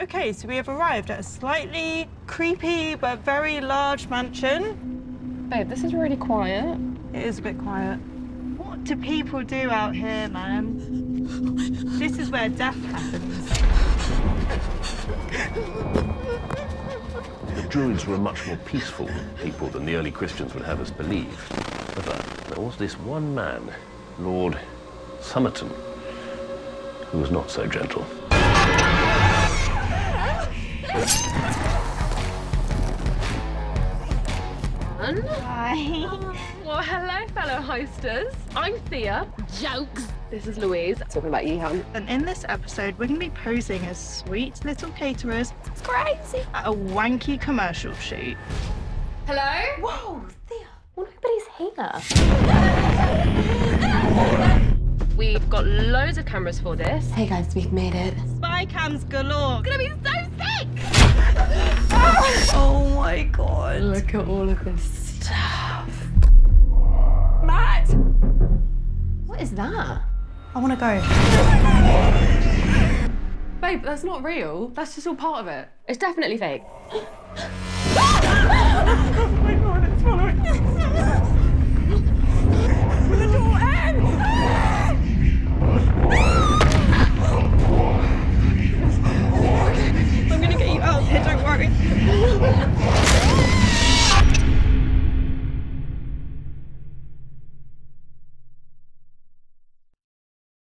Okay, so we have arrived at a slightly creepy but very large mansion. Babe, this is really quiet. It is a bit quiet. What do people do out here, man? This is where death happens. The Druids were much more peaceful people than the early Christians would have us believe. However, there was this one man, Lord Somerton, who was not so gentle. Hi. Well, hello, fellow heisters. I'm Thea. Jokes. This is Louise. Talking about Yehan. And in this episode, we're going to be posing as sweet little caterers It's crazy. at a wanky commercial shoot. Hello? Whoa, Thea. Well, nobody's here. We've got loads of cameras for this. Hey guys, we've made it. Spy cams galore. It's Gonna be so sick! Oh my god. Look at all of this What is that? I want to go. Babe, that's not real. That's just all part of it. It's definitely fake. Ah!